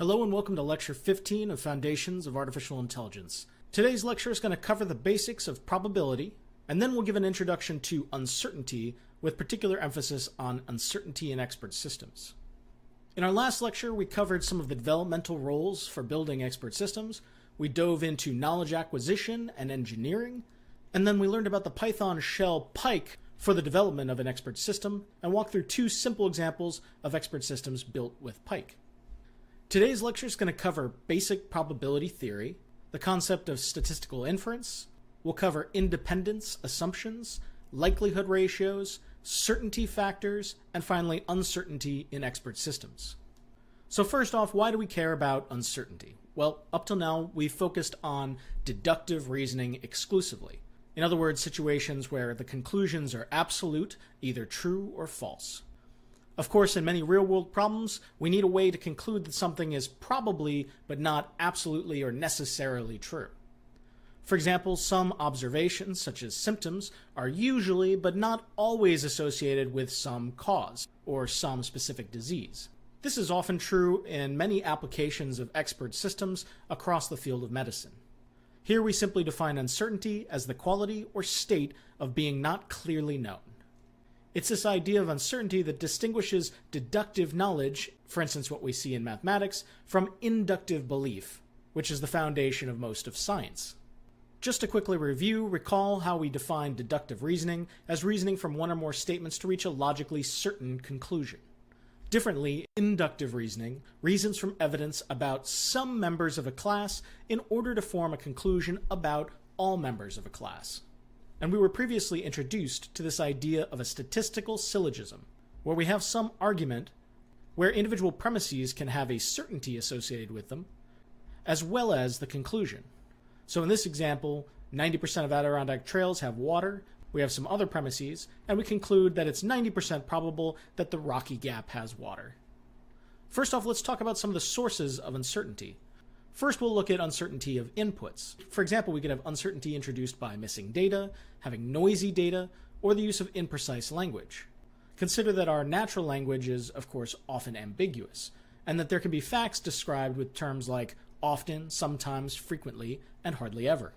Hello and welcome to Lecture 15 of Foundations of Artificial Intelligence. Today's lecture is going to cover the basics of probability, and then we'll give an introduction to uncertainty with particular emphasis on uncertainty in expert systems. In our last lecture, we covered some of the developmental roles for building expert systems. We dove into knowledge acquisition and engineering, and then we learned about the Python shell PyKE for the development of an expert system and walked through two simple examples of expert systems built with PyKE. Today's lecture is going to cover basic probability theory, the concept of statistical inference, we'll cover independence assumptions, likelihood ratios, certainty factors, and finally uncertainty in expert systems. So first off, why do we care about uncertainty? Well, up till now, we've focused on deductive reasoning exclusively. In other words, situations where the conclusions are absolute, either true or false. Of course, in many real world problems, we need a way to conclude that something is probably, but not absolutely or necessarily true. For example, some observations, such as symptoms, are usually, but not always, associated with some cause or some specific disease. This is often true in many applications of expert systems across the field of medicine. Here we simply define uncertainty as the quality or state of being not clearly known. It's this idea of uncertainty that distinguishes deductive knowledge, for instance, what we see in mathematics, from inductive belief, which is the foundation of most of science. Just to quickly review, recall how we define deductive reasoning as reasoning from one or more statements to reach a logically certain conclusion. Differently, inductive reasoning reasons from evidence about some members of a class in order to form a conclusion about all members of a class. And we were previously introduced to this idea of a statistical syllogism, where we have some argument where individual premises can have a certainty associated with them, as well as the conclusion. So in this example, 90% of Adirondack trails have water, we have some other premises, and we conclude that it's 90% probable that the Rocky Gap has water. First off, let's talk about some of the sources of uncertainty. First, we'll look at uncertainty of inputs. For example, we could have uncertainty introduced by missing data, having noisy data, or the use of imprecise language. Consider that our natural language is, of course, often ambiguous, and that there can be facts described with terms like often, sometimes, frequently, and hardly ever.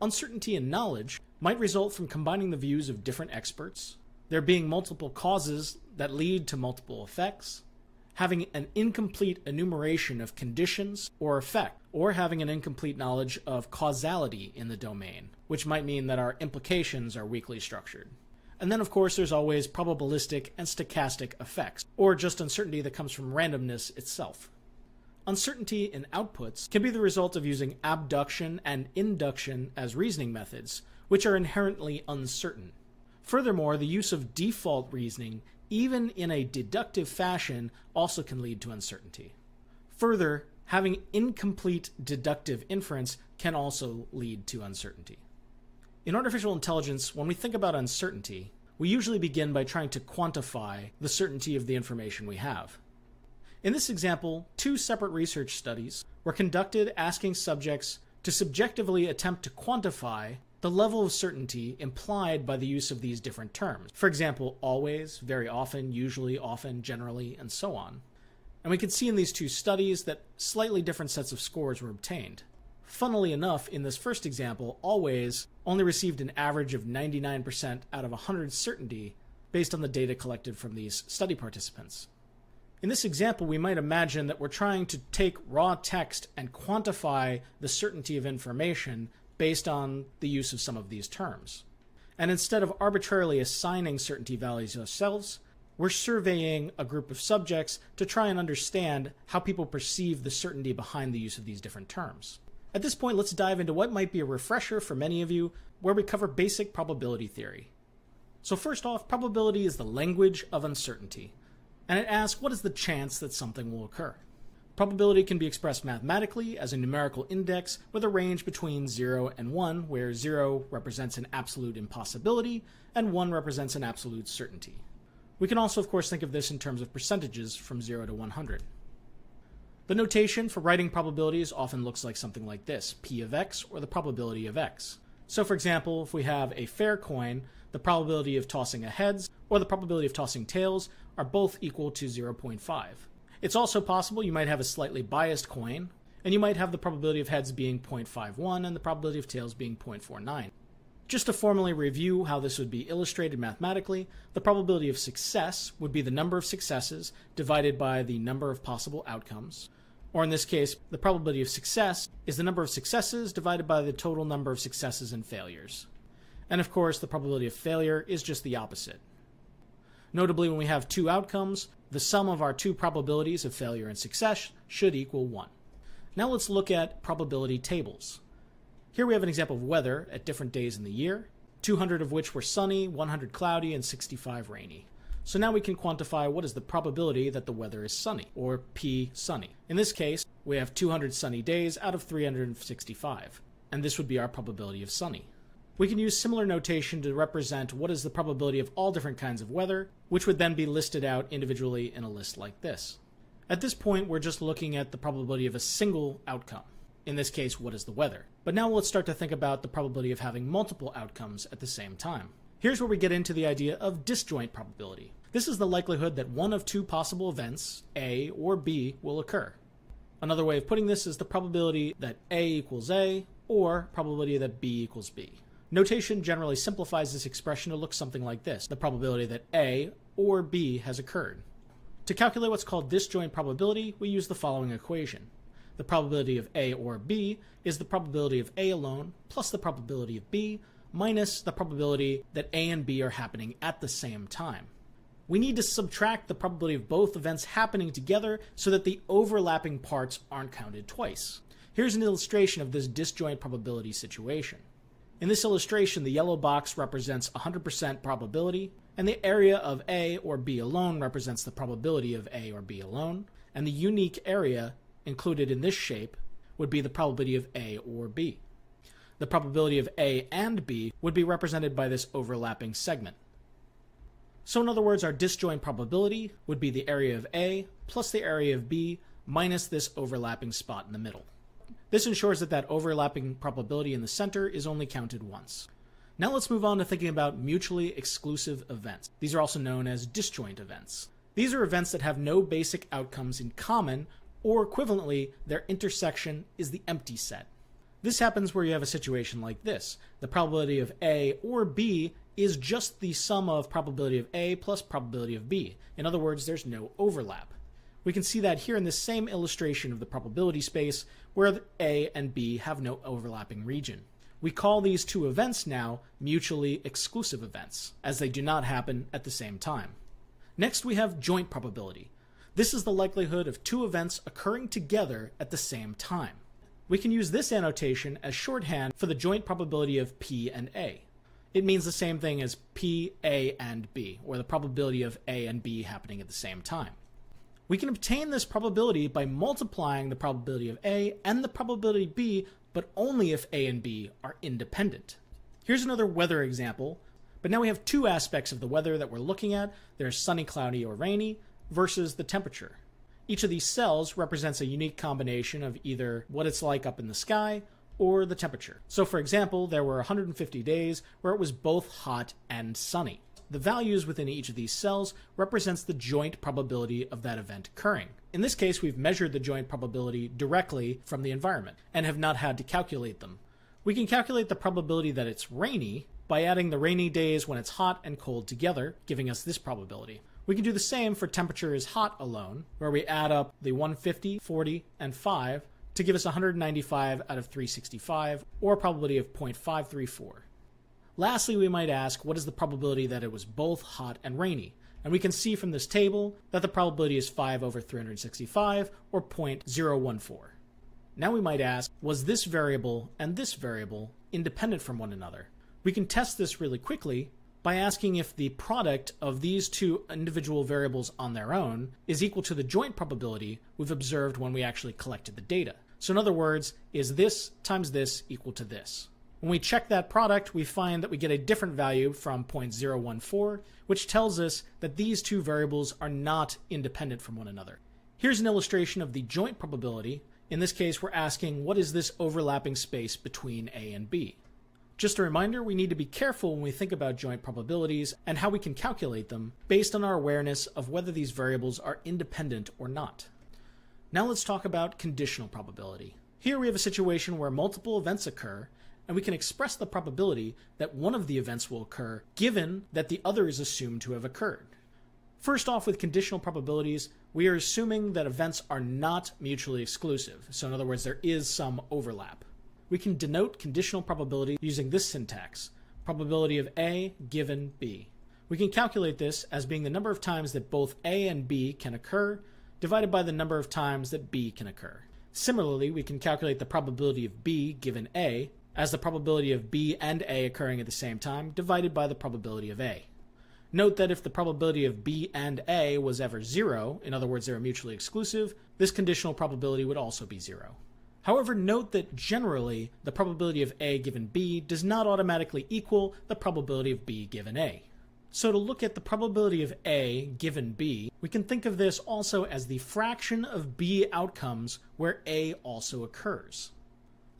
Uncertainty in knowledge might result from combining the views of different experts, there being multiple causes that lead to multiple effects, having an incomplete enumeration of conditions or effect, or having an incomplete knowledge of causality in the domain, which might mean that our implications are weakly structured. And then, of course, there's always probabilistic and stochastic effects, or just uncertainty that comes from randomness itself. Uncertainty in outputs can be the result of using abduction and induction as reasoning methods, which are inherently uncertain. Furthermore, the use of default reasoning, even in a deductive fashion, also can lead to uncertainty. Further, having incomplete deductive inference can also lead to uncertainty. In artificial intelligence, when we think about uncertainty, we usually begin by trying to quantify the certainty of the information we have. In this example, two separate research studies were conducted asking subjects to subjectively attempt to quantify the level of certainty implied by the use of these different terms. For example, always, very often, usually, often, generally, and so on. And we can see in these two studies that slightly different sets of scores were obtained. Funnily enough, in this first example, always only received an average of 99% out of 100 certainty based on the data collected from these study participants. In this example, we might imagine that we're trying to take raw text and quantify the certainty of information based on the use of some of these terms. And instead of arbitrarily assigning certainty values ourselves, we're surveying a group of subjects to try and understand how people perceive the certainty behind the use of these different terms. At this point, let's dive into what might be a refresher for many of you, where we cover basic probability theory. So, first off, probability is the language of uncertainty and it asks what is the chance that something will occur. Probability can be expressed mathematically as a numerical index with a range between 0 and 1, where 0 represents an absolute impossibility and 1 represents an absolute certainty. We can also, of course, think of this in terms of percentages from 0 to 100. The notation for writing probabilities often looks like something like this p of x, or the probability of x. So, for example, if we have a fair coin, the probability of tossing a heads or the probability of tossing tails are both equal to 0.5. It's also possible you might have a slightly biased coin, and you might have the probability of heads being 0.51 and the probability of tails being 0.49. Just to formally review how this would be illustrated mathematically, the probability of success would be the number of successes divided by the number of possible outcomes. Or in this case, the probability of success is the number of successes divided by the total number of successes and failures. And of course, the probability of failure is just the opposite. Notably, when we have two outcomes, the sum of our two probabilities of failure and success should equal 1. Now let's look at probability tables. Here we have an example of weather at different days in the year, 200 of which were sunny, 100 cloudy, and 65 rainy. So now we can quantify what is the probability that the weather is sunny, or P sunny. In this case, we have 200 sunny days out of 365, and this would be our probability of sunny. We can use similar notation to represent what is the probability of all different kinds of weather, which would then be listed out individually in a list like this. At this point, we're just looking at the probability of a single outcome. In this case, what is the weather? But now let's start to think about the probability of having multiple outcomes at the same time. Here's where we get into the idea of disjoint probability. This is the likelihood that one of two possible events, A or B, will occur. Another way of putting this is the probability that A equals A or probability that B equals B. Notation generally simplifies this expression to look something like this the probability that A or B has occurred. To calculate what's called disjoint probability, we use the following equation. The probability of A or B is the probability of A alone plus the probability of B minus the probability that A and B are happening at the same time. We need to subtract the probability of both events happening together so that the overlapping parts aren't counted twice. Here's an illustration of this disjoint probability situation. In this illustration, the yellow box represents 100% probability, and the area of A or B alone represents the probability of A or B alone, and the unique area included in this shape would be the probability of A or B. The probability of A and B would be represented by this overlapping segment. So in other words, our disjoint probability would be the area of A plus the area of B minus this overlapping spot in the middle. This ensures that that overlapping probability in the center is only counted once. Now let's move on to thinking about mutually exclusive events. These are also known as disjoint events. These are events that have no basic outcomes in common or equivalently, their intersection is the empty set. This happens where you have a situation like this. The probability of A or B is just the sum of probability of A plus probability of B. In other words, there's no overlap. We can see that here in this same illustration of the probability space where A and B have no overlapping region. We call these two events now mutually exclusive events, as they do not happen at the same time. Next, we have joint probability. This is the likelihood of two events occurring together at the same time. We can use this annotation as shorthand for the joint probability of P and A. It means the same thing as P, A, and B, or the probability of A and B happening at the same time. We can obtain this probability by multiplying the probability of A and the probability B, but only if A and B are independent. Here's another weather example, but now we have two aspects of the weather that we're looking at. There's sunny, cloudy, or rainy, versus the temperature. Each of these cells represents a unique combination of either what it's like up in the sky or the temperature. So, for example, there were 150 days where it was both hot and sunny. The values within each of these cells represents the joint probability of that event occurring. In this case, we've measured the joint probability directly from the environment and have not had to calculate them. We can calculate the probability that it's rainy by adding the rainy days when it's hot and cold together, giving us this probability. We can do the same for temperature is hot alone, where we add up the 150, 40, and 5 to give us 195 out of 365, or a probability of 0.534. Lastly, we might ask what is the probability that it was both hot and rainy? And we can see from this table that the probability is 5 over 365, or 0.014. Now we might ask, was this variable and this variable independent from one another? We can test this really quickly by asking if the product of these two individual variables on their own is equal to the joint probability we've observed when we actually collected the data. So in other words, is this times this equal to this? When we check that product, we find that we get a different value from 0.014, which tells us that these two variables are not independent from one another. Here's an illustration of the joint probability. In this case, we're asking what is this overlapping space between A and B? Just a reminder, we need to be careful when we think about joint probabilities and how we can calculate them based on our awareness of whether these variables are independent or not. Now let's talk about conditional probability. Here we have a situation where multiple events occur and we can express the probability that one of the events will occur given that the other is assumed to have occurred. First off, with conditional probabilities, we are assuming that events are not mutually exclusive. So, in other words, there is some overlap. We can denote conditional probability using this syntax probability of A given B. We can calculate this as being the number of times that both A and B can occur divided by the number of times that B can occur. Similarly, we can calculate the probability of B given A as the probability of B and A occurring at the same time divided by the probability of A. Note that if the probability of B and A was ever zero, in other words, they are mutually exclusive, this conditional probability would also be zero. However, note that generally, the probability of A given B does not automatically equal the probability of B given A. So to look at the probability of A given B, we can think of this also as the fraction of B outcomes where A also occurs.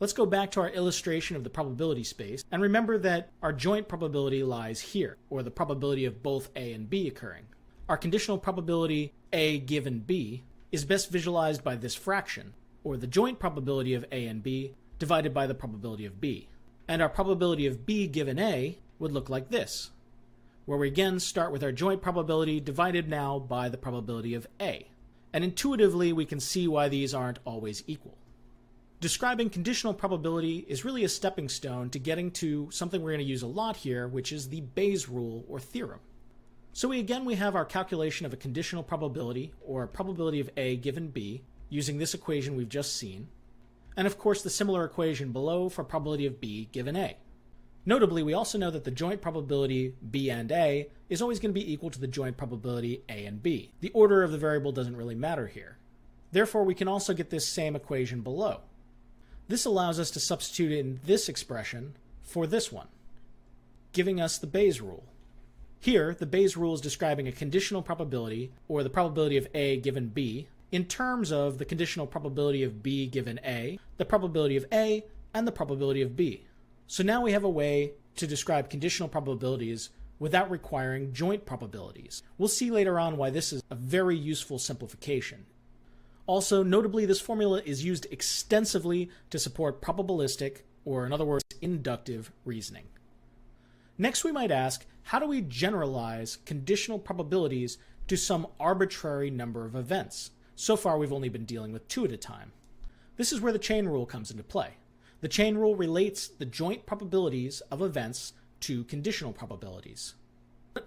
Let's go back to our illustration of the probability space and remember that our joint probability lies here, or the probability of both A and B occurring. Our conditional probability A given B is best visualized by this fraction, or the joint probability of A and B divided by the probability of B. And our probability of B given A would look like this, where we again start with our joint probability divided now by the probability of A. And intuitively, we can see why these aren't always equal. Describing conditional probability is really a stepping stone to getting to something we're going to use a lot here, which is the Bayes rule or theorem. So we again we have our calculation of a conditional probability or probability of A given B using this equation we've just seen, and of course the similar equation below for probability of B given A. Notably, we also know that the joint probability B and A is always going to be equal to the joint probability A and B. The order of the variable doesn't really matter here. Therefore, we can also get this same equation below. This allows us to substitute in this expression for this one, giving us the Bayes rule. Here, the Bayes rule is describing a conditional probability, or the probability of A given B, in terms of the conditional probability of B given A, the probability of A, and the probability of B. So now we have a way to describe conditional probabilities without requiring joint probabilities. We'll see later on why this is a very useful simplification. Also, notably, this formula is used extensively to support probabilistic, or in other words, inductive reasoning. Next, we might ask, how do we generalize conditional probabilities to some arbitrary number of events? So far, we've only been dealing with two at a time. This is where the chain rule comes into play. The chain rule relates the joint probabilities of events to conditional probabilities.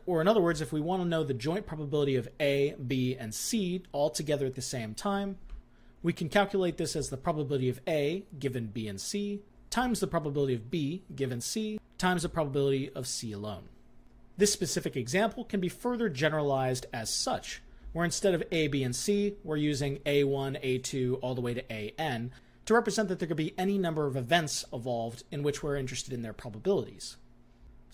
Or in other words, if we want to know the joint probability of A, B, and C all together at the same time, we can calculate this as the probability of A given B and C times the probability of B given C times the probability of C alone. This specific example can be further generalized as such, where instead of A, B, and C, we're using A1, A2, all the way to AN to represent that there could be any number of events evolved in which we're interested in their probabilities.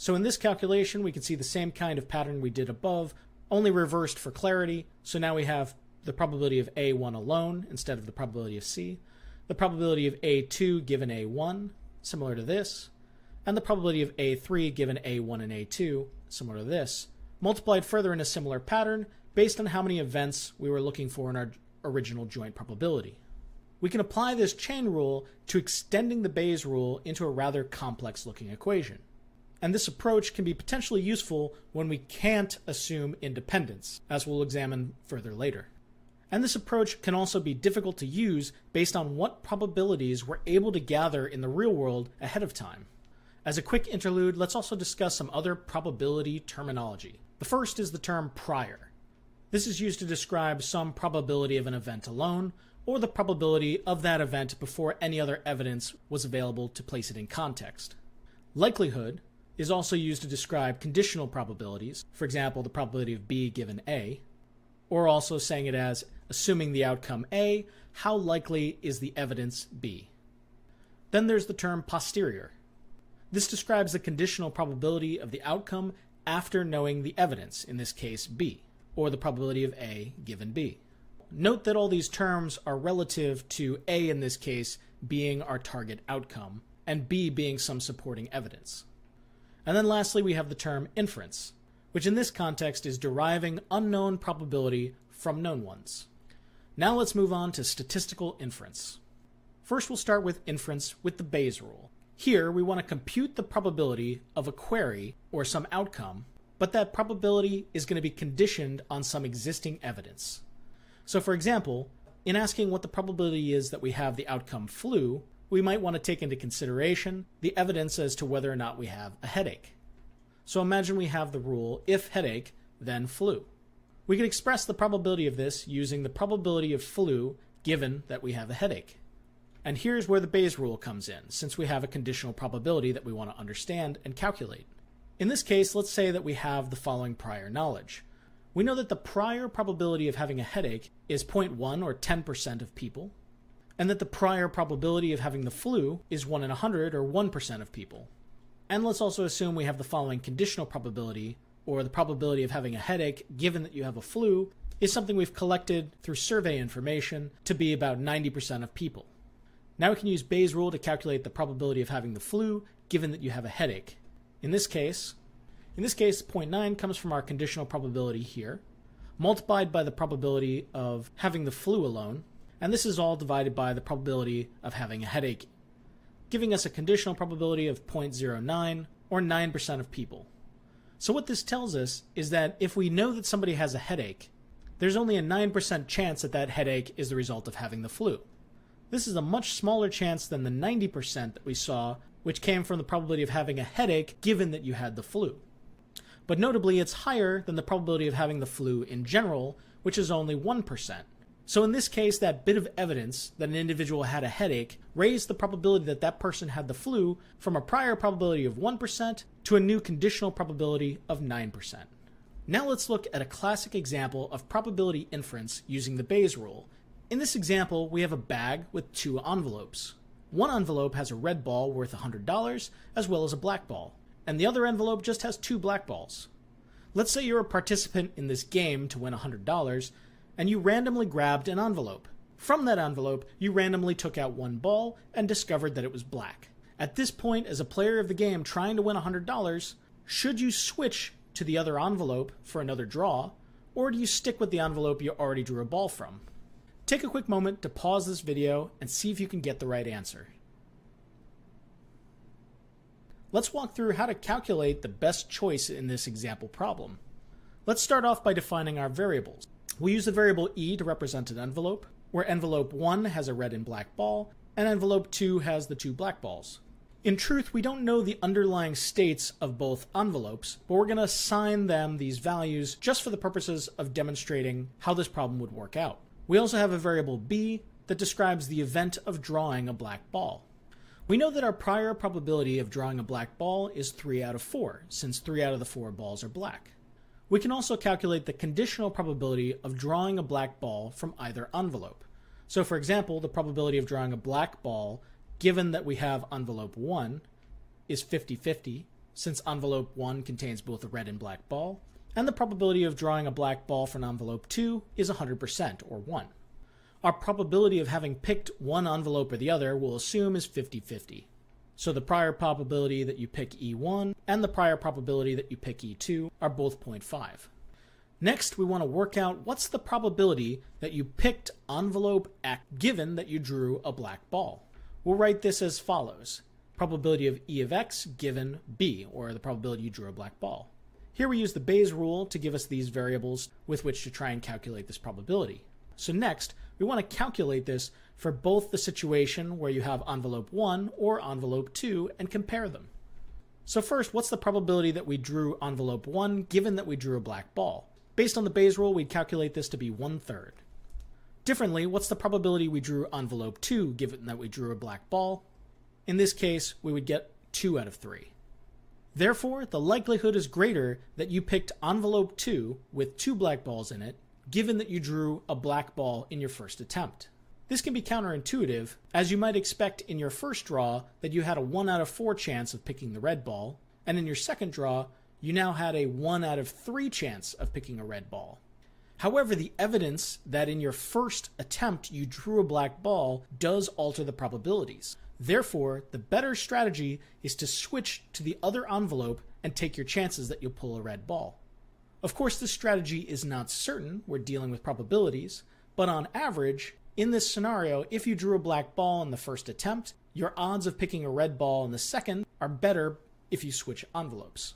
So in this calculation, we can see the same kind of pattern we did above, only reversed for clarity. So now we have the probability of A1 alone instead of the probability of C, the probability of A2 given A1, similar to this, and the probability of A3 given A1 and A2, similar to this, multiplied further in a similar pattern based on how many events we were looking for in our original joint probability. We can apply this chain rule to extending the Bayes rule into a rather complex looking equation and this approach can be potentially useful when we can't assume independence, as we'll examine further later. And this approach can also be difficult to use based on what probabilities we're able to gather in the real world ahead of time. As a quick interlude, let's also discuss some other probability terminology. The first is the term prior. This is used to describe some probability of an event alone, or the probability of that event before any other evidence was available to place it in context. Likelihood is also used to describe conditional probabilities, for example, the probability of B given A, or also saying it as assuming the outcome A, how likely is the evidence B? Then there's the term posterior. This describes the conditional probability of the outcome after knowing the evidence, in this case B, or the probability of A given B. Note that all these terms are relative to A in this case being our target outcome, and B being some supporting evidence. And then lastly, we have the term inference, which in this context is deriving unknown probability from known ones. Now let's move on to statistical inference. First, we'll start with inference with the Bayes rule. Here, we want to compute the probability of a query or some outcome, but that probability is going to be conditioned on some existing evidence. So, for example, in asking what the probability is that we have the outcome flu, we might want to take into consideration the evidence as to whether or not we have a headache. So imagine we have the rule if headache, then flu. We can express the probability of this using the probability of flu given that we have a headache. And here's where the Bayes rule comes in, since we have a conditional probability that we want to understand and calculate. In this case, let's say that we have the following prior knowledge. We know that the prior probability of having a headache is 0.1 or 10% of people, and that the prior probability of having the flu is 1 in 100 or 1% of people. And let's also assume we have the following conditional probability, or the probability of having a headache given that you have a flu, is something we've collected through survey information to be about 90% of people. Now we can use Bayes' rule to calculate the probability of having the flu given that you have a headache. In this case, in this case 0.9 comes from our conditional probability here, multiplied by the probability of having the flu alone, and this is all divided by the probability of having a headache, giving us a conditional probability of 0.09 or 9% of people. So what this tells us is that if we know that somebody has a headache, there's only a 9% chance that that headache is the result of having the flu. This is a much smaller chance than the 90% that we saw, which came from the probability of having a headache given that you had the flu. But notably, it's higher than the probability of having the flu in general, which is only 1%. So in this case, that bit of evidence that an individual had a headache raised the probability that that person had the flu from a prior probability of 1% to a new conditional probability of 9%. Now let's look at a classic example of probability inference using the Bayes rule, in this example, we have a bag with two envelopes. One envelope has a red ball worth $100 as well as a black ball, and the other envelope just has two black balls. Let's say you're a participant in this game to win $100 and you randomly grabbed an envelope. From that envelope, you randomly took out one ball and discovered that it was black. At this point, as a player of the game trying to win $100, should you switch to the other envelope for another draw, or do you stick with the envelope you already drew a ball from? Take a quick moment to pause this video and see if you can get the right answer. Let's walk through how to calculate the best choice in this example problem. Let's start off by defining our variables. We use the variable e to represent an envelope, where envelope 1 has a red and black ball, and envelope 2 has the two black balls. In truth, we don't know the underlying states of both envelopes, but we're going to assign them these values just for the purposes of demonstrating how this problem would work out. We also have a variable b that describes the event of drawing a black ball. We know that our prior probability of drawing a black ball is 3 out of 4, since 3 out of the 4 balls are black. We can also calculate the conditional probability of drawing a black ball from either envelope. So for example, the probability of drawing a black ball, given that we have envelope 1, is 50-50, since envelope 1 contains both a red and black ball, and the probability of drawing a black ball from envelope 2 is 100%, or 1. Our probability of having picked one envelope or the other we'll assume is 50-50. So the prior probability that you pick E1 and the prior probability that you pick E2 are both 0.5. Next, we want to work out what's the probability that you picked envelope X given that you drew a black ball. We'll write this as follows. Probability of E of X given B, or the probability you drew a black ball. Here we use the Bayes rule to give us these variables with which to try and calculate this probability. So next, we want to calculate this for both the situation where you have envelope 1 or envelope 2 and compare them. So first, what's the probability that we drew envelope 1 given that we drew a black ball? Based on the Bayes rule, we'd calculate this to be one third. Differently, what's the probability we drew envelope 2 given that we drew a black ball? In this case, we would get 2 out of 3. Therefore, the likelihood is greater that you picked envelope 2 with two black balls in it, given that you drew a black ball in your first attempt. This can be counterintuitive, as you might expect in your first draw that you had a 1 out of 4 chance of picking the red ball, and in your second draw, you now had a 1 out of 3 chance of picking a red ball. However, the evidence that in your first attempt you drew a black ball does alter the probabilities. Therefore, the better strategy is to switch to the other envelope and take your chances that you'll pull a red ball. Of course, this strategy is not certain, we're dealing with probabilities, but on average, in this scenario, if you drew a black ball in the first attempt, your odds of picking a red ball in the second are better if you switch envelopes.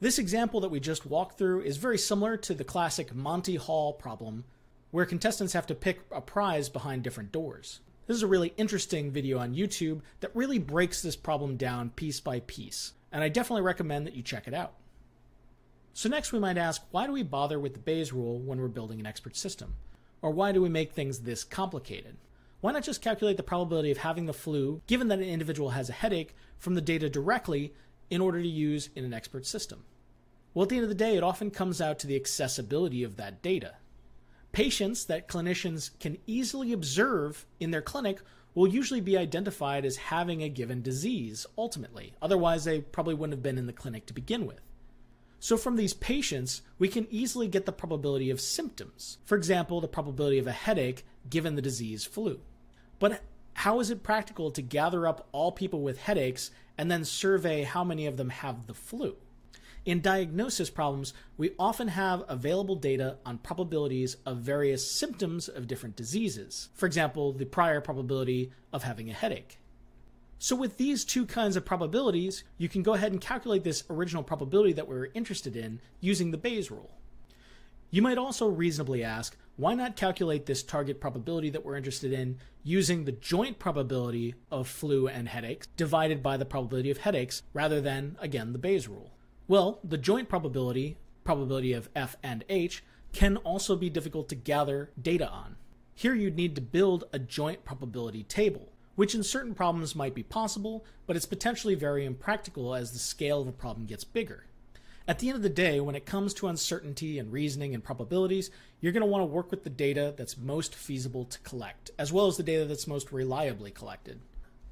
This example that we just walked through is very similar to the classic Monty Hall problem, where contestants have to pick a prize behind different doors. This is a really interesting video on YouTube that really breaks this problem down piece by piece, and I definitely recommend that you check it out. So next we might ask, why do we bother with the Bayes rule when we're building an expert system? Or why do we make things this complicated? Why not just calculate the probability of having the flu, given that an individual has a headache, from the data directly in order to use in an expert system? Well, at the end of the day, it often comes out to the accessibility of that data. Patients that clinicians can easily observe in their clinic will usually be identified as having a given disease ultimately. Otherwise, they probably wouldn't have been in the clinic to begin with. So, from these patients, we can easily get the probability of symptoms. For example, the probability of a headache given the disease flu. But how is it practical to gather up all people with headaches and then survey how many of them have the flu? In diagnosis problems, we often have available data on probabilities of various symptoms of different diseases. For example, the prior probability of having a headache. So with these two kinds of probabilities, you can go ahead and calculate this original probability that we are interested in using the Bayes rule. You might also reasonably ask, why not calculate this target probability that we're interested in using the joint probability of flu and headaches divided by the probability of headaches rather than, again, the Bayes rule? Well, the joint probability, probability of F and H, can also be difficult to gather data on. Here you'd need to build a joint probability table which in certain problems might be possible, but it's potentially very impractical as the scale of a problem gets bigger. At the end of the day, when it comes to uncertainty and reasoning and probabilities, you're going to want to work with the data that's most feasible to collect, as well as the data that's most reliably collected.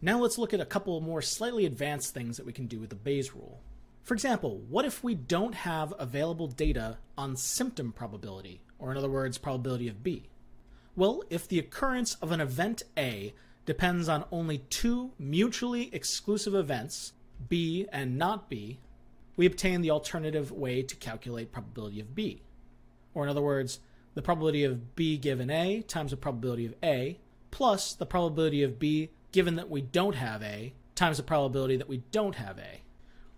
Now let's look at a couple more slightly advanced things that we can do with the Bayes rule. For example, what if we don't have available data on symptom probability, or in other words, probability of B? Well, if the occurrence of an event A depends on only two mutually exclusive events, B and not B, we obtain the alternative way to calculate probability of B. Or in other words, the probability of B given A times the probability of A plus the probability of B given that we don't have A times the probability that we don't have A.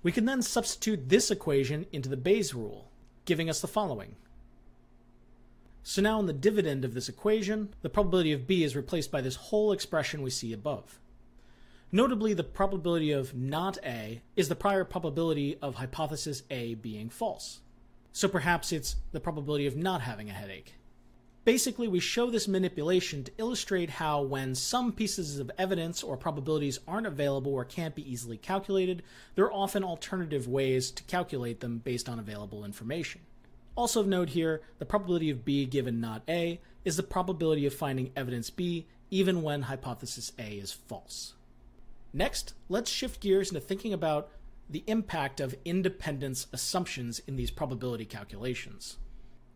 We can then substitute this equation into the Bayes rule, giving us the following. So now in the dividend of this equation, the probability of B is replaced by this whole expression we see above. Notably, the probability of not A is the prior probability of hypothesis A being false. So perhaps it's the probability of not having a headache. Basically, we show this manipulation to illustrate how when some pieces of evidence or probabilities aren't available or can't be easily calculated, there are often alternative ways to calculate them based on available information. Also of note here, the probability of B given not A is the probability of finding evidence B even when hypothesis A is false. Next, let's shift gears into thinking about the impact of independence assumptions in these probability calculations.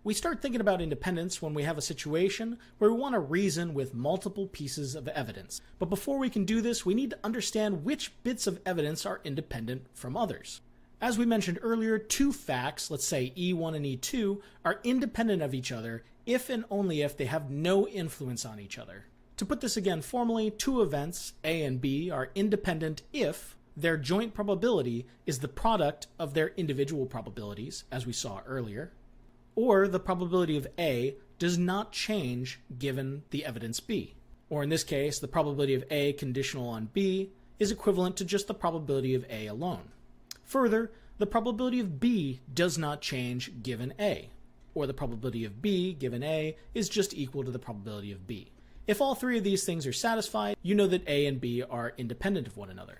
We start thinking about independence when we have a situation where we want to reason with multiple pieces of evidence. But before we can do this, we need to understand which bits of evidence are independent from others. As we mentioned earlier, two facts, let's say E1 and E2, are independent of each other if and only if they have no influence on each other. To put this again formally, two events, A and B, are independent if their joint probability is the product of their individual probabilities, as we saw earlier, or the probability of A does not change given the evidence B. Or in this case, the probability of A conditional on B is equivalent to just the probability of A alone. Further, the probability of B does not change given A, or the probability of B given A is just equal to the probability of B. If all three of these things are satisfied, you know that A and B are independent of one another.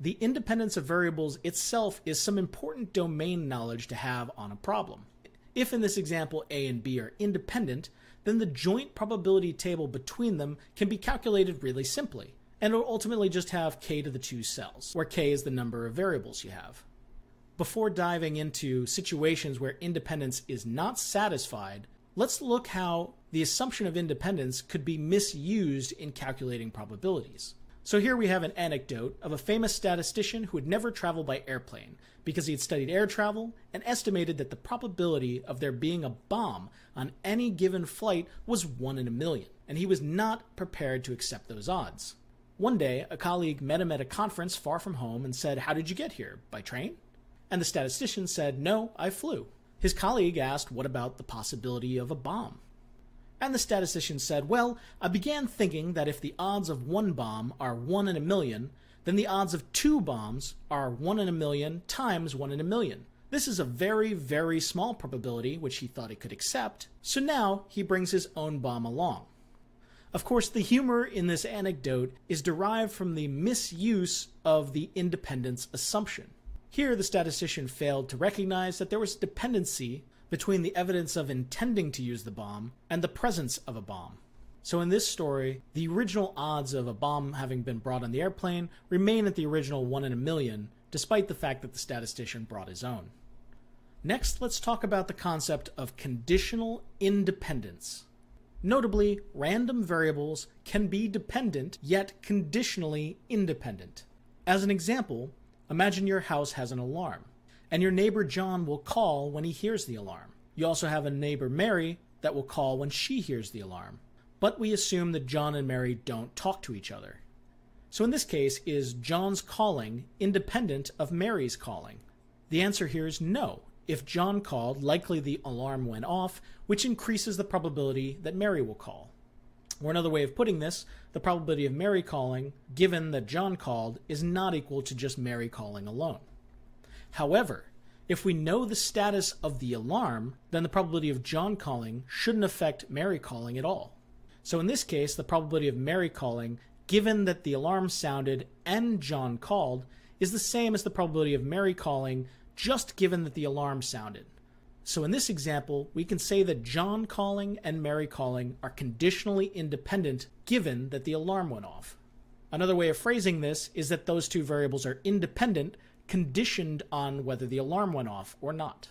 The independence of variables itself is some important domain knowledge to have on a problem. If in this example A and B are independent, then the joint probability table between them can be calculated really simply and it'll ultimately just have k to the two cells, where k is the number of variables you have. Before diving into situations where independence is not satisfied, let's look how the assumption of independence could be misused in calculating probabilities. So here we have an anecdote of a famous statistician who had never traveled by airplane because he had studied air travel and estimated that the probability of there being a bomb on any given flight was 1 in a million, and he was not prepared to accept those odds. One day, a colleague met him at a conference far from home and said, How did you get here? By train? And the statistician said, No, I flew. His colleague asked, What about the possibility of a bomb? And the statistician said, Well, I began thinking that if the odds of one bomb are 1 in a million, then the odds of two bombs are 1 in a million times 1 in a million. This is a very, very small probability, which he thought he could accept, so now he brings his own bomb along. Of course, the humor in this anecdote is derived from the misuse of the independence assumption. Here, the statistician failed to recognize that there was dependency between the evidence of intending to use the bomb and the presence of a bomb. So, in this story, the original odds of a bomb having been brought on the airplane remain at the original 1 in a million, despite the fact that the statistician brought his own. Next, let's talk about the concept of conditional independence. Notably, random variables can be dependent yet conditionally independent. As an example, imagine your house has an alarm, and your neighbor John will call when he hears the alarm. You also have a neighbor Mary that will call when she hears the alarm. But we assume that John and Mary don't talk to each other. So in this case, is John's calling independent of Mary's calling? The answer here is no. If John called, likely the alarm went off, which increases the probability that Mary will call. Or another way of putting this, the probability of Mary calling, given that John called, is not equal to just Mary calling alone. However, if we know the status of the alarm, then the probability of John calling shouldn't affect Mary calling at all. So in this case, the probability of Mary calling, given that the alarm sounded and John called, is the same as the probability of Mary calling just given that the alarm sounded. So in this example, we can say that John calling and Mary calling are conditionally independent given that the alarm went off. Another way of phrasing this is that those two variables are independent, conditioned on whether the alarm went off or not.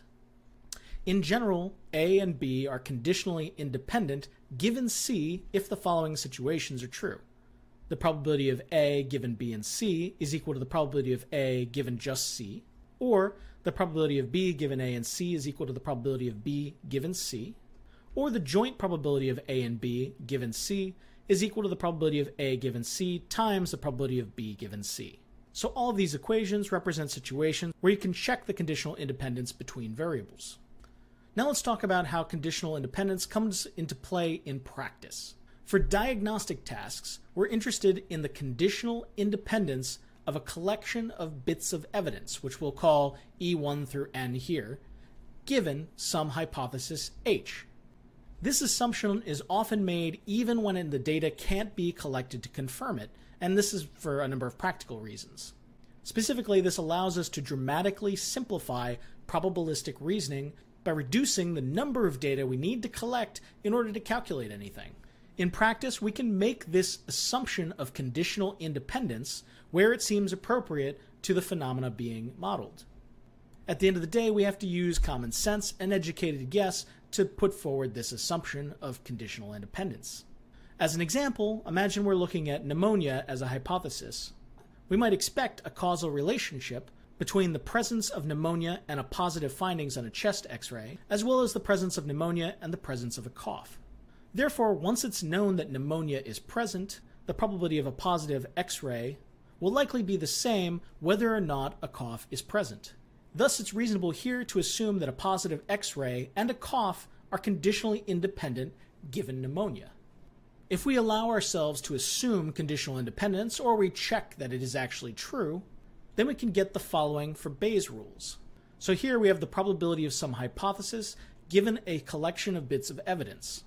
In general, A and B are conditionally independent given C if the following situations are true. The probability of A given B and C is equal to the probability of A given just C, or the probability of B given A and C is equal to the probability of B given C, or the joint probability of A and B given C is equal to the probability of A given C times the probability of B given C. So all of these equations represent situations where you can check the conditional independence between variables. Now let's talk about how conditional independence comes into play in practice. For diagnostic tasks, we're interested in the conditional independence of a collection of bits of evidence, which we'll call E1 through N here, given some hypothesis H. This assumption is often made even when the data can't be collected to confirm it, and this is for a number of practical reasons. Specifically, this allows us to dramatically simplify probabilistic reasoning by reducing the number of data we need to collect in order to calculate anything. In practice, we can make this assumption of conditional independence where it seems appropriate to the phenomena being modeled. At the end of the day, we have to use common sense and educated guess to put forward this assumption of conditional independence. As an example, imagine we're looking at pneumonia as a hypothesis. We might expect a causal relationship between the presence of pneumonia and a positive findings on a chest x ray, as well as the presence of pneumonia and the presence of a cough. Therefore, once it's known that pneumonia is present, the probability of a positive x ray will likely be the same whether or not a cough is present. Thus, it's reasonable here to assume that a positive x ray and a cough are conditionally independent given pneumonia. If we allow ourselves to assume conditional independence, or we check that it is actually true, then we can get the following for Bayes' rules. So here we have the probability of some hypothesis given a collection of bits of evidence.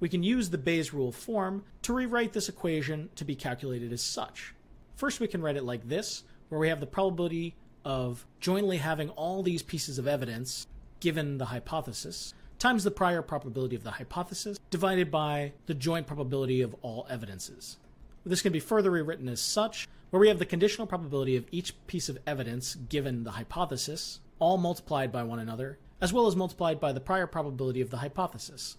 We can use the Bayes' rule form to rewrite this equation to be calculated as such. First, we can write it like this, where we have the probability of jointly having all these pieces of evidence given the hypothesis times the prior probability of the hypothesis divided by the joint probability of all evidences. This can be further rewritten as such, where we have the conditional probability of each piece of evidence given the hypothesis, all multiplied by one another, as well as multiplied by the prior probability of the hypothesis.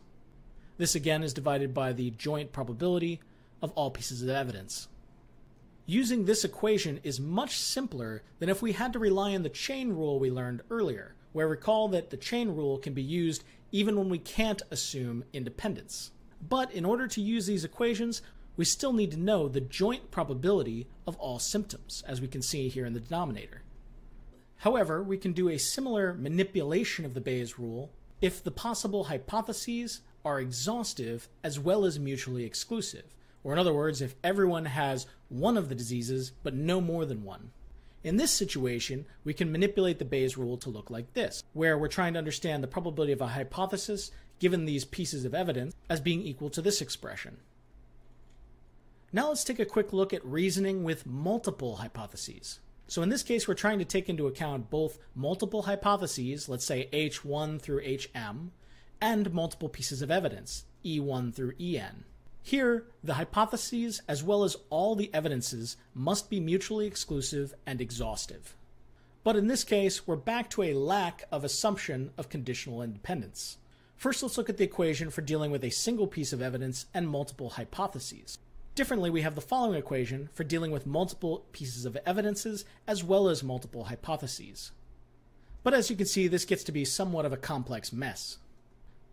This again is divided by the joint probability of all pieces of evidence. Using this equation is much simpler than if we had to rely on the chain rule we learned earlier, where recall that the chain rule can be used even when we can't assume independence. But in order to use these equations, we still need to know the joint probability of all symptoms, as we can see here in the denominator. However, we can do a similar manipulation of the Bayes rule if the possible hypotheses are exhaustive as well as mutually exclusive. Or, in other words, if everyone has one of the diseases but no more than one. In this situation, we can manipulate the Bayes rule to look like this, where we're trying to understand the probability of a hypothesis given these pieces of evidence as being equal to this expression. Now let's take a quick look at reasoning with multiple hypotheses. So in this case, we're trying to take into account both multiple hypotheses, let's say H1 through HM, and multiple pieces of evidence, E1 through En. Here, the hypotheses, as well as all the evidences, must be mutually exclusive and exhaustive. But in this case, we're back to a lack of assumption of conditional independence. First, let's look at the equation for dealing with a single piece of evidence and multiple hypotheses. Differently, we have the following equation for dealing with multiple pieces of evidences as well as multiple hypotheses. But as you can see, this gets to be somewhat of a complex mess.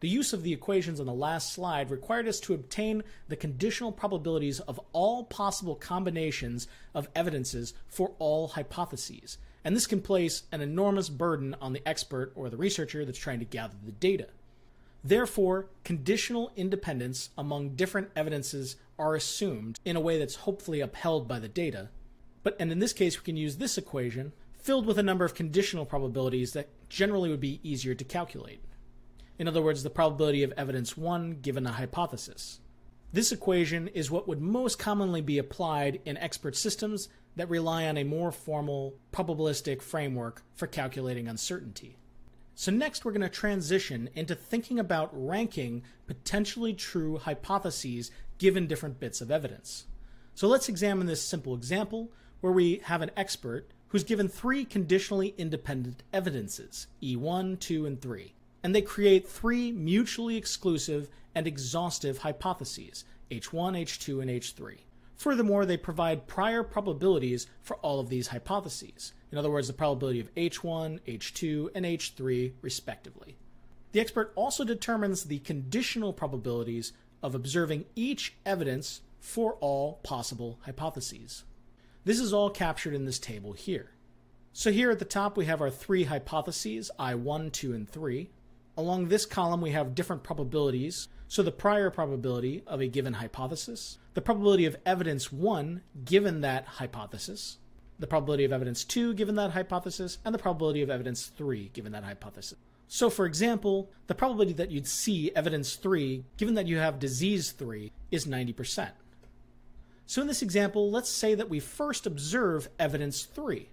The use of the equations on the last slide required us to obtain the conditional probabilities of all possible combinations of evidences for all hypotheses, and this can place an enormous burden on the expert or the researcher that's trying to gather the data. Therefore, conditional independence among different evidences are assumed in a way that's hopefully upheld by the data. But and in this case we can use this equation filled with a number of conditional probabilities that generally would be easier to calculate. In other words, the probability of evidence 1 given a hypothesis. This equation is what would most commonly be applied in expert systems that rely on a more formal probabilistic framework for calculating uncertainty. So next we're going to transition into thinking about ranking potentially true hypotheses given different bits of evidence. So let's examine this simple example where we have an expert who's given three conditionally independent evidences, E1, 2, and 3, and they create three mutually exclusive and exhaustive hypotheses, H1, H2, and H3. Furthermore, they provide prior probabilities for all of these hypotheses. In other words, the probability of H1, H2, and H3, respectively. The expert also determines the conditional probabilities of observing each evidence for all possible hypotheses. This is all captured in this table here. So here at the top we have our three hypotheses, I1, 2, and 3. Along this column we have different probabilities, so the prior probability of a given hypothesis, the probability of evidence 1 given that hypothesis, the probability of evidence 2 given that hypothesis, and the probability of evidence 3 given that hypothesis. So, for example, the probability that you'd see evidence 3, given that you have disease 3, is 90%. So, in this example, let's say that we first observe evidence 3.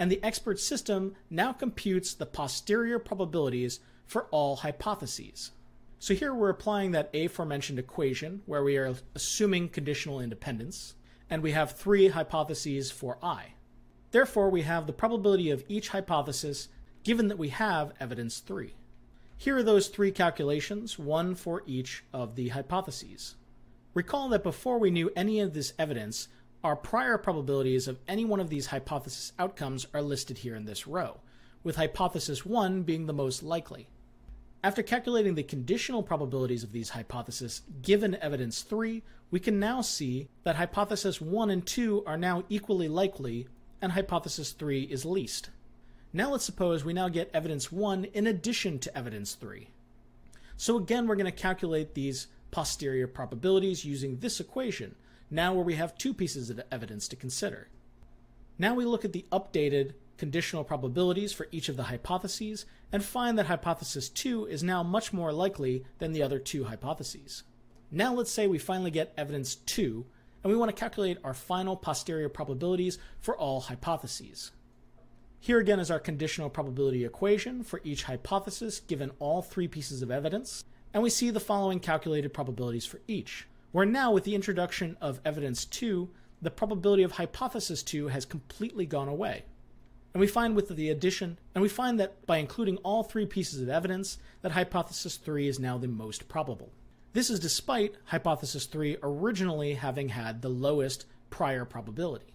And the expert system now computes the posterior probabilities for all hypotheses. So here we're applying that aforementioned equation where we are assuming conditional independence, and we have three hypotheses for i. Therefore, we have the probability of each hypothesis given that we have evidence 3. Here are those three calculations, one for each of the hypotheses. Recall that before we knew any of this evidence, our prior probabilities of any one of these hypothesis outcomes are listed here in this row, with hypothesis 1 being the most likely. After calculating the conditional probabilities of these hypotheses given evidence 3, we can now see that hypothesis 1 and 2 are now equally likely and hypothesis 3 is least. Now let's suppose we now get evidence 1 in addition to evidence 3. So again, we're going to calculate these posterior probabilities using this equation, now where we have two pieces of evidence to consider. Now we look at the updated conditional probabilities for each of the hypotheses and find that hypothesis 2 is now much more likely than the other two hypotheses. Now let's say we finally get evidence 2 and we want to calculate our final posterior probabilities for all hypotheses. Here again is our conditional probability equation for each hypothesis given all three pieces of evidence, and we see the following calculated probabilities for each. Where now with the introduction of evidence 2, the probability of hypothesis 2 has completely gone away. And we find with the addition, and we find that by including all three pieces of evidence, that hypothesis 3 is now the most probable. This is despite hypothesis 3 originally having had the lowest prior probability.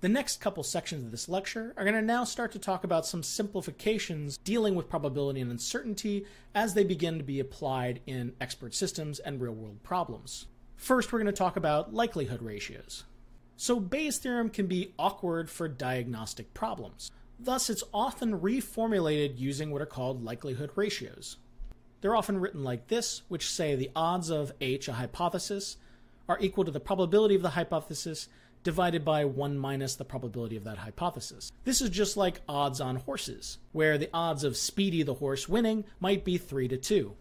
The next couple sections of this lecture are going to now start to talk about some simplifications dealing with probability and uncertainty as they begin to be applied in expert systems and real world problems. First, we're going to talk about likelihood ratios. So, Bayes' theorem can be awkward for diagnostic problems. Thus, it's often reformulated using what are called likelihood ratios. They're often written like this, which say the odds of H, a hypothesis, are equal to the probability of the hypothesis divided by 1 minus the probability of that hypothesis. This is just like odds on horses, where the odds of Speedy the horse winning might be 3 to 2.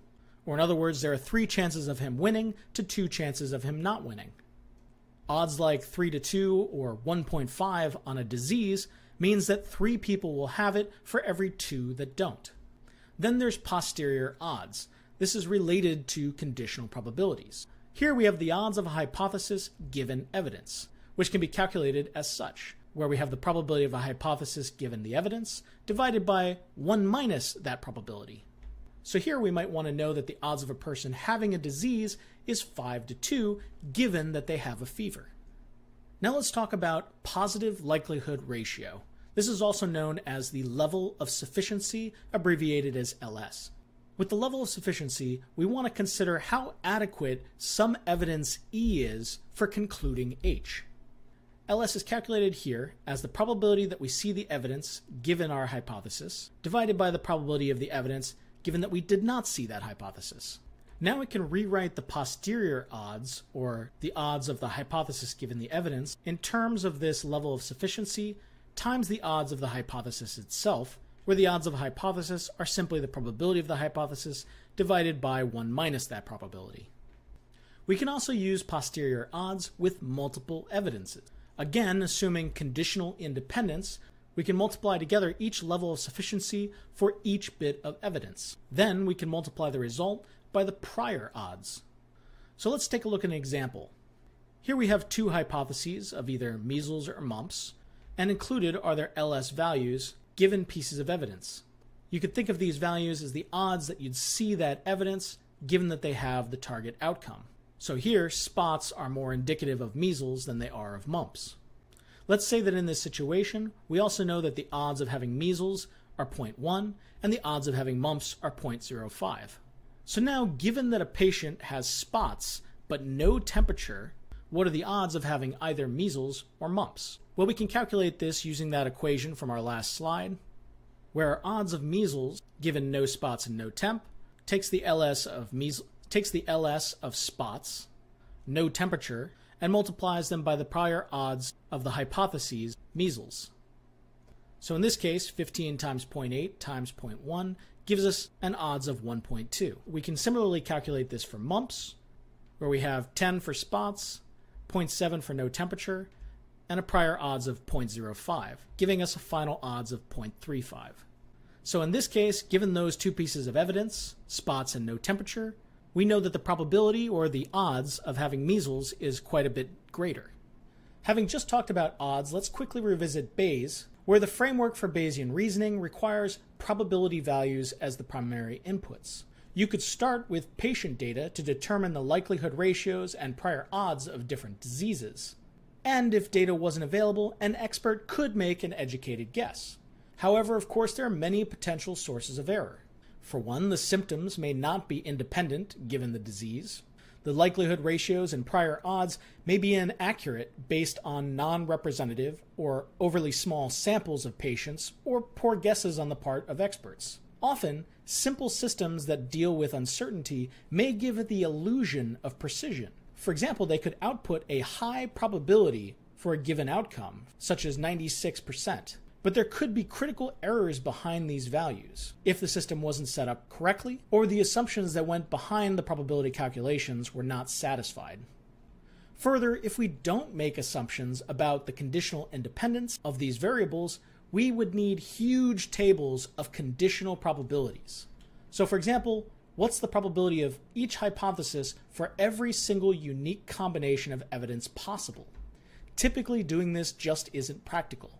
Or in other words, there are 3 chances of him winning to 2 chances of him not winning. Odds like 3 to 2 or 1.5 on a disease means that 3 people will have it for every 2 that don't. Then there's posterior odds. This is related to conditional probabilities. Here we have the odds of a hypothesis given evidence which can be calculated as such, where we have the probability of a hypothesis given the evidence divided by 1 minus that probability. So here we might want to know that the odds of a person having a disease is 5 to 2 given that they have a fever. Now let's talk about positive likelihood ratio. This is also known as the level of sufficiency, abbreviated as LS. With the level of sufficiency, we want to consider how adequate some evidence E is for concluding H. LS is calculated here as the probability that we see the evidence given our hypothesis divided by the probability of the evidence given that we did not see that hypothesis. Now we can rewrite the posterior odds, or the odds of the hypothesis given the evidence, in terms of this level of sufficiency times the odds of the hypothesis itself, where the odds of a hypothesis are simply the probability of the hypothesis divided by 1 minus that probability. We can also use posterior odds with multiple evidences. Again, assuming conditional independence, we can multiply together each level of sufficiency for each bit of evidence. Then we can multiply the result by the prior odds. So let's take a look at an example. Here we have two hypotheses of either measles or mumps, and included are their LS values given pieces of evidence. You could think of these values as the odds that you'd see that evidence given that they have the target outcome. So here, spots are more indicative of measles than they are of mumps. Let's say that in this situation, we also know that the odds of having measles are 0.1 and the odds of having mumps are 0.05. So now, given that a patient has spots but no temperature, what are the odds of having either measles or mumps? Well, we can calculate this using that equation from our last slide, where our odds of measles, given no spots and no temp, takes the LS of measles takes the LS of spots, no temperature, and multiplies them by the prior odds of the hypotheses measles. So in this case, 15 times 0.8 times 0.1 gives us an odds of 1.2. We can similarly calculate this for mumps, where we have 10 for spots, 0.7 for no temperature, and a prior odds of 0.05, giving us a final odds of 0.35. So in this case, given those two pieces of evidence, spots and no temperature, we know that the probability or the odds of having measles is quite a bit greater. Having just talked about odds, let's quickly revisit Bayes, where the framework for Bayesian reasoning requires probability values as the primary inputs. You could start with patient data to determine the likelihood ratios and prior odds of different diseases. And if data wasn't available, an expert could make an educated guess. However, of course, there are many potential sources of error. For one, the symptoms may not be independent given the disease. The likelihood ratios and prior odds may be inaccurate based on non representative or overly small samples of patients or poor guesses on the part of experts. Often, simple systems that deal with uncertainty may give the illusion of precision. For example, they could output a high probability for a given outcome, such as 96%, but there could be critical errors behind these values if the system wasn't set up correctly or the assumptions that went behind the probability calculations were not satisfied. Further, if we don't make assumptions about the conditional independence of these variables, we would need huge tables of conditional probabilities. So, for example, what's the probability of each hypothesis for every single unique combination of evidence possible? Typically, doing this just isn't practical.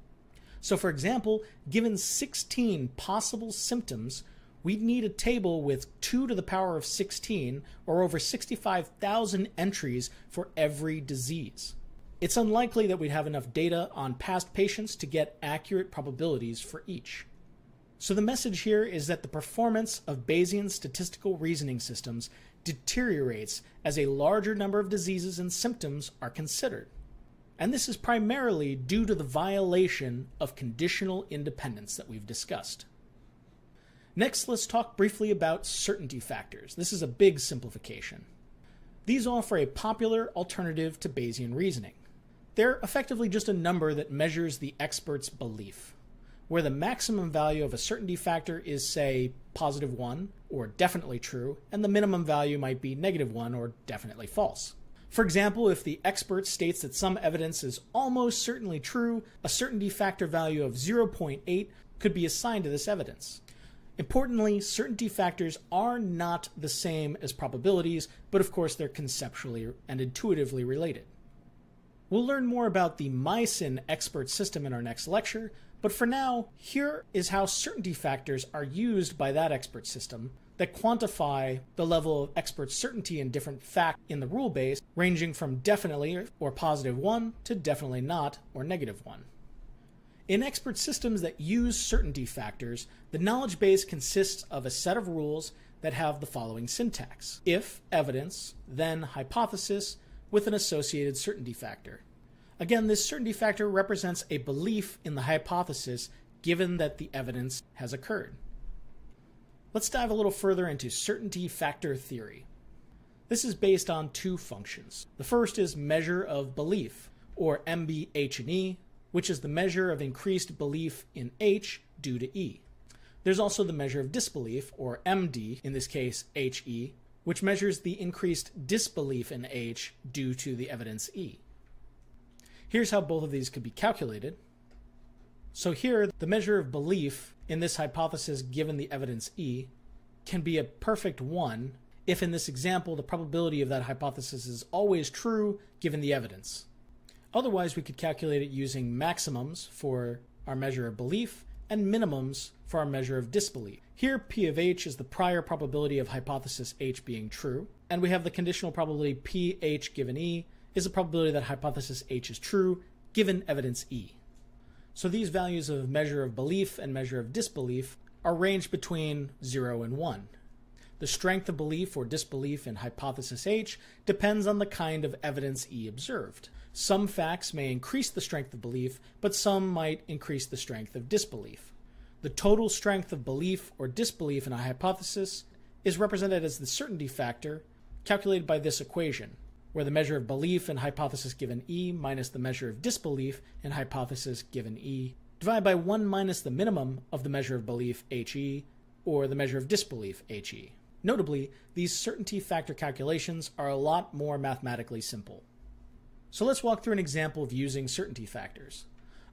So, for example, given 16 possible symptoms, we'd need a table with 2 to the power of 16, or over 65,000 entries for every disease. it's unlikely that we'd have enough data on past patients to get accurate probabilities for each. So the message here is that the performance of Bayesian statistical reasoning systems deteriorates as a larger number of diseases and symptoms are considered. And this is primarily due to the violation of conditional independence that we've discussed. Next, let's talk briefly about certainty factors. This is a big simplification. These offer a popular alternative to Bayesian reasoning. They're effectively just a number that measures the expert's belief, where the maximum value of a certainty factor is, say, positive 1 or definitely true, and the minimum value might be negative 1 or definitely false. For example, if the expert states that some evidence is almost certainly true, a certainty factor value of 0.8 could be assigned to this evidence. Importantly, certainty factors are not the same as probabilities, but of course they're conceptually and intuitively related. We'll learn more about the MYCIN expert system in our next lecture, but for now, here is how certainty factors are used by that expert system that quantify the level of expert certainty in different facts in the rule base, ranging from definitely or positive 1 to definitely not or negative 1. In expert systems that use certainty factors, the knowledge base consists of a set of rules that have the following syntax if evidence, then hypothesis, with an associated certainty factor. Again, this certainty factor represents a belief in the hypothesis given that the evidence has occurred. Let's dive a little further into certainty factor theory. This is based on two functions. The first is measure of belief, or MBH&E, which is the measure of increased belief in H due to E. There's also the measure of disbelief, or MD, in this case HE, which measures the increased disbelief in H due to the evidence E. Here's how both of these could be calculated. So here, the measure of belief in this hypothesis given the evidence E can be a perfect 1 if in this example the probability of that hypothesis is always true given the evidence. Otherwise, we could calculate it using maximums for our measure of belief and minimums for our measure of disbelief. Here, P of H is the prior probability of hypothesis H being true, and we have the conditional probability PH given E is the probability that hypothesis H is true given evidence E. So these values of measure of belief and measure of disbelief are ranged between 0 and 1. The strength of belief or disbelief in hypothesis H depends on the kind of evidence E observed. Some facts may increase the strength of belief, but some might increase the strength of disbelief. The total strength of belief or disbelief in a hypothesis is represented as the certainty factor calculated by this equation, where the measure of belief in hypothesis given E minus the measure of disbelief in hypothesis given E divided by 1 minus the minimum of the measure of belief HE or the measure of disbelief HE. Notably, these certainty factor calculations are a lot more mathematically simple. So let's walk through an example of using certainty factors.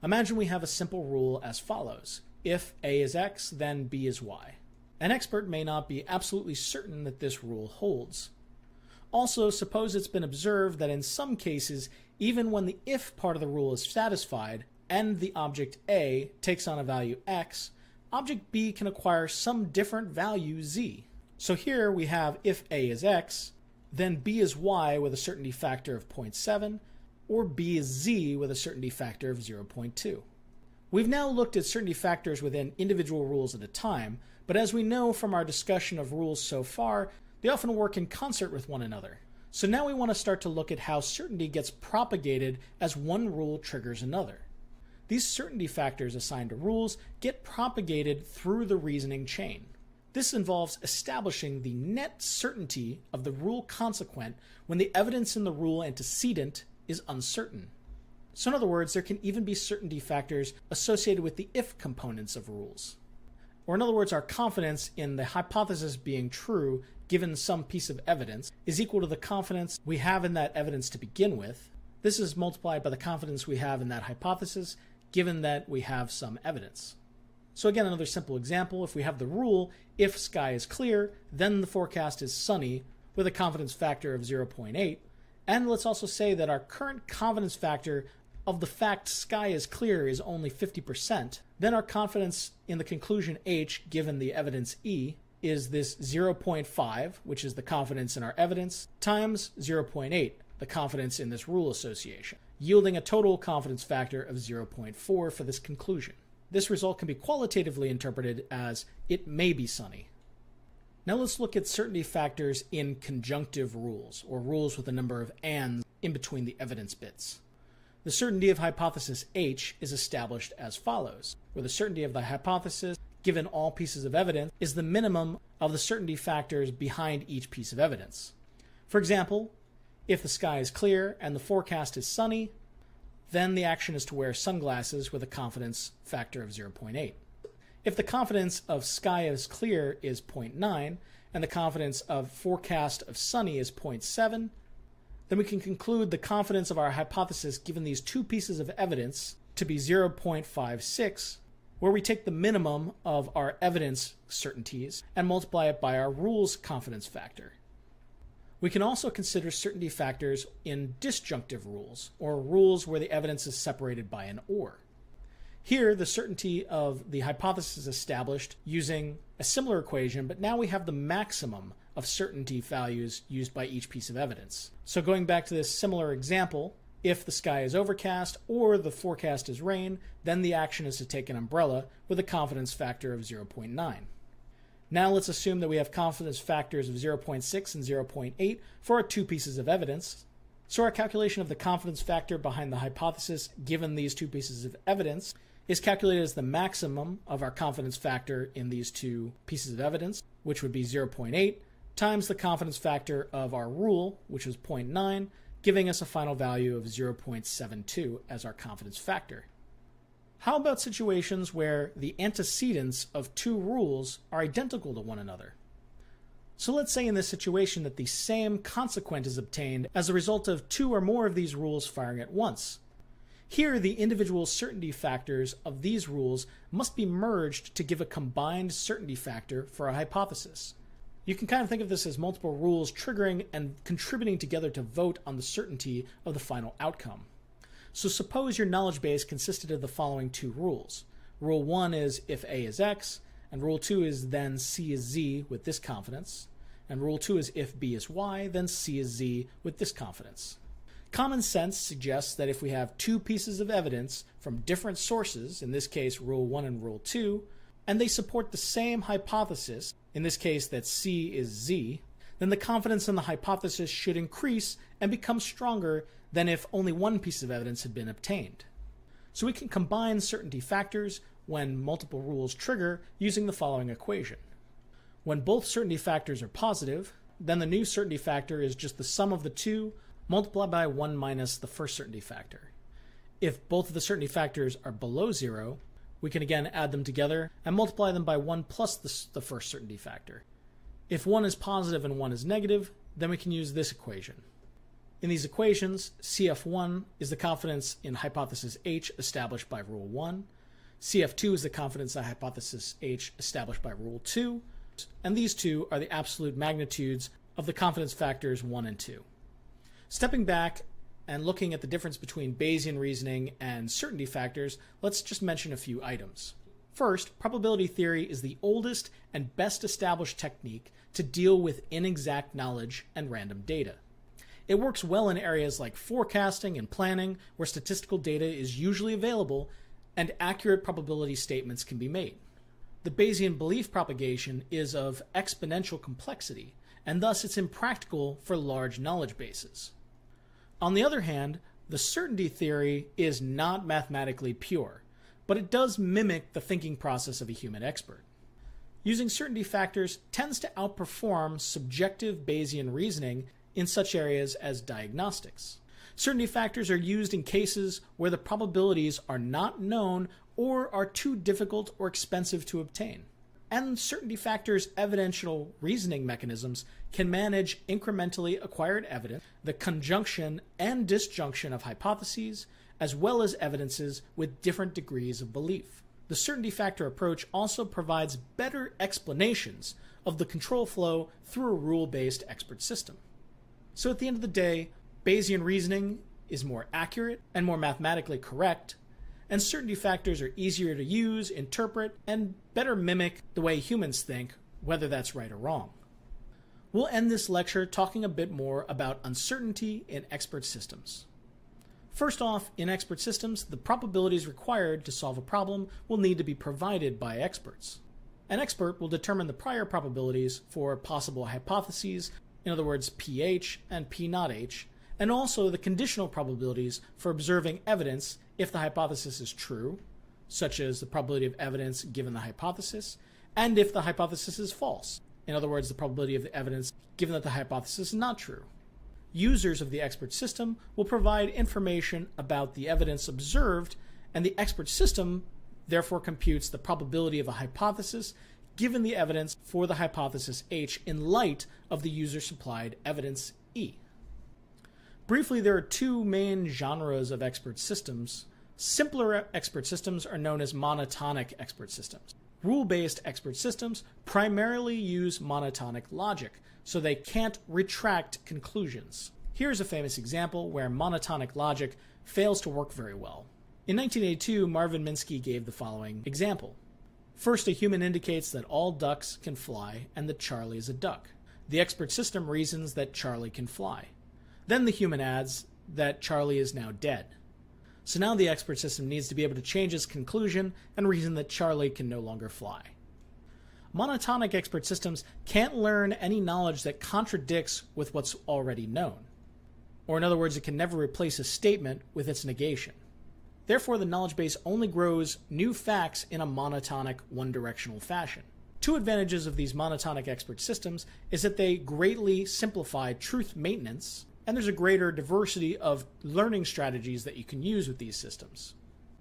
Imagine we have a simple rule as follows. If A is X, then B is Y. An expert may not be absolutely certain that this rule holds. Also, suppose it's been observed that in some cases, even when the if part of the rule is satisfied and the object A takes on a value X, object B can acquire some different value Z. So here we have if A is X, then B is Y with a certainty factor of 0.7, or B is Z with a certainty factor of 0.2. We've now looked at certainty factors within individual rules at a time, but as we know from our discussion of rules so far, they often work in concert with one another. So now we want to start to look at how certainty gets propagated as one rule triggers another. These certainty factors assigned to rules get propagated through the reasoning chain. This involves establishing the net certainty of the rule consequent when the evidence in the rule antecedent is uncertain. So, in other words, there can even be certainty factors associated with the if components of rules. Or, in other words, our confidence in the hypothesis being true given some piece of evidence is equal to the confidence we have in that evidence to begin with. This is multiplied by the confidence we have in that hypothesis given that we have some evidence. So again, another simple example, if we have the rule, if sky is clear, then the forecast is sunny with a confidence factor of 0.8. And let's also say that our current confidence factor of the fact sky is clear is only 50%. Then our confidence in the conclusion H, given the evidence E, is this 0.5, which is the confidence in our evidence, times 0.8, the confidence in this rule association. yielding a total confidence factor of 0.4 for this conclusion. This result can be qualitatively interpreted as it may be sunny. Now let's look at certainty factors in conjunctive rules, or rules with a number of ands in between the evidence bits. The certainty of hypothesis H is established as follows, where the certainty of the hypothesis given all pieces of evidence is the minimum of the certainty factors behind each piece of evidence. For example, if the sky is clear and the forecast is sunny, then the action is to wear sunglasses with a confidence factor of 0.8. If the confidence of sky is clear is 0.9 and the confidence of forecast of sunny is 0.7, then we can conclude the confidence of our hypothesis given these two pieces of evidence to be 0.56, where we take the minimum of our evidence certainties and multiply it by our rules confidence factor. We can also consider certainty factors in disjunctive rules, or rules where the evidence is separated by an or. Here, the certainty of the hypothesis is established using a similar equation, but now we have the maximum of certainty values used by each piece of evidence. So going back to this similar example, if the sky is overcast or the forecast is rain, then the action is to take an umbrella with a confidence factor of 0.9. Now let's assume that we have confidence factors of 0.6 and 0.8 for our two pieces of evidence. So our calculation of the confidence factor behind the hypothesis given these two pieces of evidence is calculated as the maximum of our confidence factor in these two pieces of evidence, which would be 0.8, times the confidence factor of our rule, which was 0.9, giving us a final value of 0.72 as our confidence factor. How about situations where the antecedents of two rules are identical to one another? So let's say in this situation that the same consequent is obtained as a result of two or more of these rules firing at once. Here, the individual certainty factors of these rules must be merged to give a combined certainty factor for a hypothesis. You can kind of think of this as multiple rules triggering and contributing together to vote on the certainty of the final outcome. So suppose your knowledge base consisted of the following two rules. Rule 1 is if A is X, and rule 2 is then C is Z with this confidence, and rule 2 is if B is Y, then C is Z with this confidence. Common sense suggests that if we have two pieces of evidence from different sources, in this case rule 1 and rule 2, and they support the same hypothesis, in this case that C is Z, then the confidence in the hypothesis should increase and become stronger than if only one piece of evidence had been obtained. So we can combine certainty factors when multiple rules trigger using the following equation. When both certainty factors are positive, then the new certainty factor is just the sum of the two multiplied by 1 minus the first certainty factor. If both of the certainty factors are below zero, we can again add them together and multiply them by 1 plus the, the first certainty factor. If one is positive and one is negative, then we can use this equation. In these equations, CF1 is the confidence in hypothesis H established by Rule 1. CF2 is the confidence in hypothesis H established by Rule 2. And these two are the absolute magnitudes of the confidence factors 1 and 2. Stepping back and looking at the difference between Bayesian reasoning and certainty factors, let's just mention a few items. First, probability theory is the oldest and best established technique to deal with inexact knowledge and random data. It works well in areas like forecasting and planning, where statistical data is usually available and accurate probability statements can be made. The Bayesian belief propagation is of exponential complexity, and thus it's impractical for large knowledge bases. On the other hand, the certainty theory is not mathematically pure, but it does mimic the thinking process of a human expert. Using certainty factors tends to outperform subjective Bayesian reasoning in such areas as diagnostics. Certainty factors are used in cases where the probabilities are not known or are too difficult or expensive to obtain. And certainty factors' evidential reasoning mechanisms can manage incrementally acquired evidence, the conjunction and disjunction of hypotheses, as well as evidences with different degrees of belief. The certainty factor approach also provides better explanations of the control flow through a rule based expert system. So at the end of the day, Bayesian reasoning is more accurate and more mathematically correct, and certainty factors are easier to use, interpret, and better mimic the way humans think, whether that's right or wrong. We'll end this lecture talking a bit more about uncertainty in expert systems. First off, in expert systems, the probabilities required to solve a problem will need to be provided by experts. An expert will determine the prior probabilities for possible hypotheses, in other words, pH and P naught H, and also the conditional probabilities for observing evidence if the hypothesis is true, such as the probability of evidence given the hypothesis, and if the hypothesis is false, in other words, the probability of the evidence given that the hypothesis is not true. Users of the expert system will provide information about the evidence observed, and the expert system therefore computes the probability of a hypothesis given the evidence for the hypothesis H in light of the user supplied evidence E. Briefly, there are two main genres of expert systems. Simpler expert systems are known as monotonic expert systems. Rule based expert systems primarily use monotonic logic, so they can't retract conclusions. Here's a famous example where monotonic logic fails to work very well. In 1982, Marvin Minsky gave the following example. First, a human indicates that all ducks can fly and that Charlie is a duck. The expert system reasons that Charlie can fly. Then the human adds that Charlie is now dead. So now the expert system needs to be able to change its conclusion and reason that Charlie can no longer fly. Monotonic expert systems can't learn any knowledge that contradicts with what's already known. Or, in other words, it can never replace a statement with its negation. Therefore, the knowledge base only grows new facts in a monotonic, one directional fashion. Two advantages of these monotonic expert systems is that they greatly simplify truth maintenance and there's a greater diversity of learning strategies that you can use with these systems.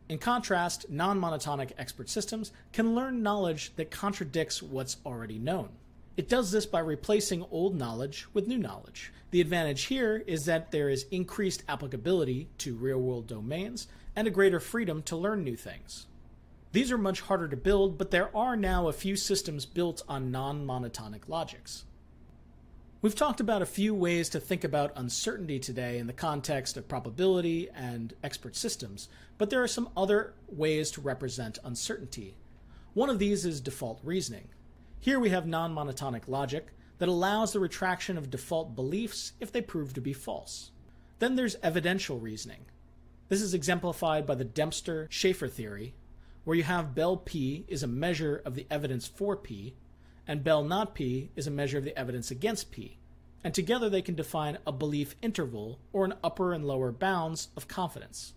In contrast, non monotonic expert systems can learn knowledge that contradicts what's already known. It does this by replacing old knowledge with new knowledge. The advantage here is that there is increased applicability to real world domains and a greater freedom to learn new things. These are much harder to build, but there are now a few systems built on non monotonic logics. We've talked about a few ways to think about uncertainty today in the context of probability and expert systems, but there are some other ways to represent uncertainty. One of these is default reasoning. Here we have non monotonic logic that allows the retraction of default beliefs if they prove to be false. Then there's evidential reasoning. This is exemplified by the Dempster Shafer theory, where you have bel P is a measure of the evidence for P, and bel not P is a measure of the evidence against P. And together they can define a belief interval or an upper and lower bounds of confidence.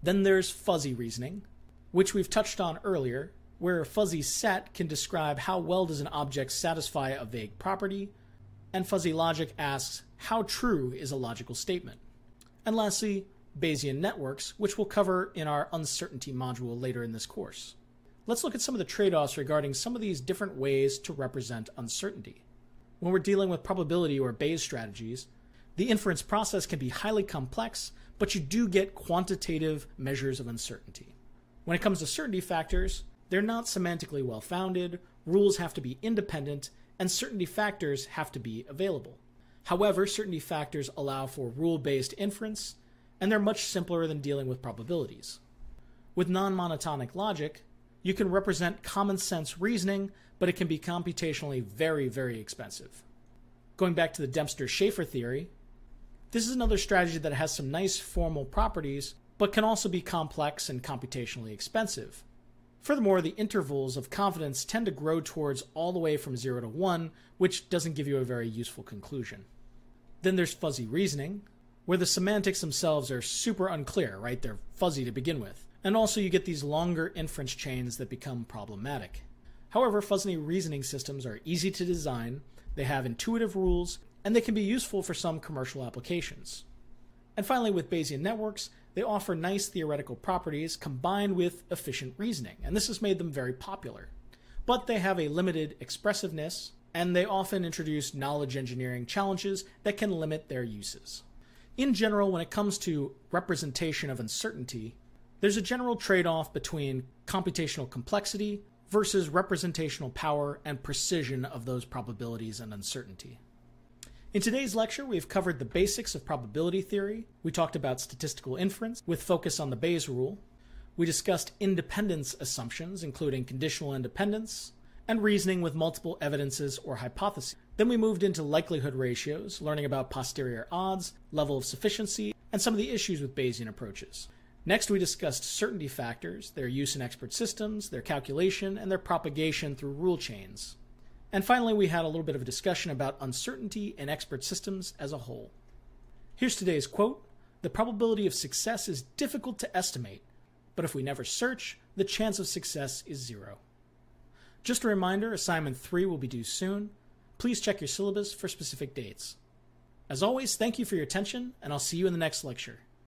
Then there's fuzzy reasoning, which we've touched on earlier, where a fuzzy set can describe how well does an object satisfy a vague property, and fuzzy logic asks how true is a logical statement. And lastly, Bayesian networks, which we'll cover in our uncertainty module later in this course. Let's look at some of the trade offs regarding some of these different ways to represent uncertainty. When we're dealing with probability or Bayes strategies, the inference process can be highly complex, but you do get quantitative measures of uncertainty. When it comes to certainty factors, they're not semantically well founded, rules have to be independent, and certainty factors have to be available. However, certainty factors allow for rule based inference, and they're much simpler than dealing with probabilities. With non monotonic logic, you can represent common sense reasoning, but it can be computationally very, very expensive. Going back to the Dempster Shafer theory, this is another strategy that has some nice formal properties, but can also be complex and computationally expensive. Furthermore, the intervals of confidence tend to grow towards all the way from 0 to 1, which doesn't give you a very useful conclusion. Then there's fuzzy reasoning, where the semantics themselves are super unclear, right? They're fuzzy to begin with. And also, you get these longer inference chains that become problematic. However, fuzzy reasoning systems are easy to design, they have intuitive rules, and they can be useful for some commercial applications. And finally, with Bayesian networks, they offer nice theoretical properties combined with efficient reasoning, and this has made them very popular. But they have a limited expressiveness, and they often introduce knowledge engineering challenges that can limit their uses. In general, when it comes to representation of uncertainty, there's a general trade off between computational complexity versus representational power and precision of those probabilities and uncertainty. In today's lecture, we've covered the basics of probability theory. We talked about statistical inference with focus on the Bayes rule. We discussed independence assumptions, including conditional independence, and reasoning with multiple evidences or hypotheses. Then we moved into likelihood ratios, learning about posterior odds, level of sufficiency, and some of the issues with Bayesian approaches. Next, we discussed certainty factors, their use in expert systems, their calculation, and their propagation through rule chains. And finally, we had a little bit of a discussion about uncertainty in expert systems as a whole. Here's today's quote The probability of success is difficult to estimate, but if we never search, the chance of success is zero. Just a reminder assignment 3 will be due soon. Please check your syllabus for specific dates. As always, thank you for your attention, and I'll see you in the next lecture.